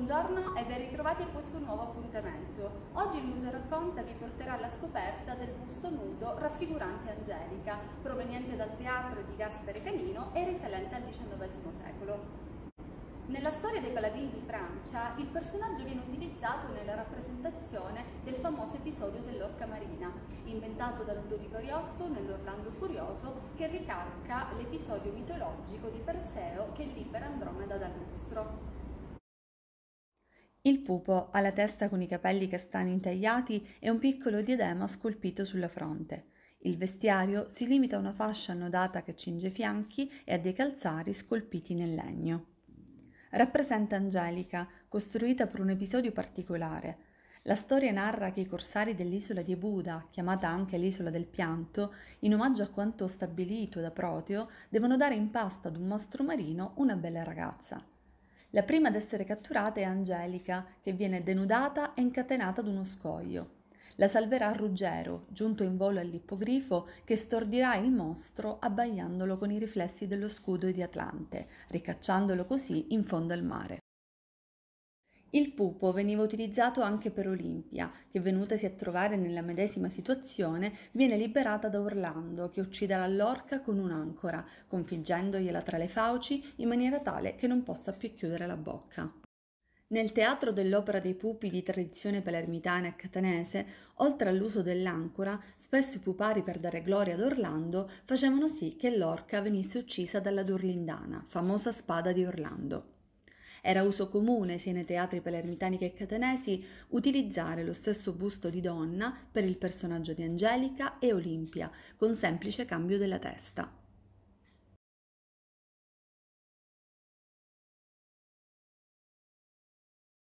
Buongiorno e ben ritrovati a questo nuovo appuntamento. Oggi il Museo Racconta vi porterà alla scoperta del busto nudo raffigurante Angelica, proveniente dal teatro di Gaspere Canino e risalente al XIX secolo. Nella storia dei paladini di Francia, il personaggio viene utilizzato nella rappresentazione del famoso episodio dell'orca marina, inventato da Ludovico Ariosto nell'Orlando Furioso, che ricalca l'episodio mitologico di Perseo che libera Andromeda dal mostro. Il pupo ha la testa con i capelli castani intagliati e un piccolo diadema scolpito sulla fronte. Il vestiario si limita a una fascia annodata che cinge i fianchi e a dei calzari scolpiti nel legno. Rappresenta Angelica, costruita per un episodio particolare. La storia narra che i corsari dell'isola di Buda, chiamata anche l'isola del pianto, in omaggio a quanto stabilito da Proteo, devono dare in pasto ad un mostro marino una bella ragazza. La prima ad essere catturata è Angelica, che viene denudata e incatenata ad uno scoglio. La salverà Ruggero, giunto in volo all'ippogrifo, che stordirà il mostro abbaiandolo con i riflessi dello scudo di Atlante, ricacciandolo così in fondo al mare. Il pupo veniva utilizzato anche per Olimpia, che venutasi a trovare nella medesima situazione, viene liberata da Orlando, che uccide la lorca con un'ancora, configgendogliela tra le fauci in maniera tale che non possa più chiudere la bocca. Nel teatro dell'opera dei pupi di tradizione palermitana e catanese, oltre all'uso dell'ancora, spesso i pupari per dare gloria ad Orlando facevano sì che l'orca venisse uccisa dalla Durlindana, famosa spada di Orlando. Era uso comune sia nei teatri palermitani che catanesi utilizzare lo stesso busto di donna per il personaggio di Angelica e Olimpia, con semplice cambio della testa.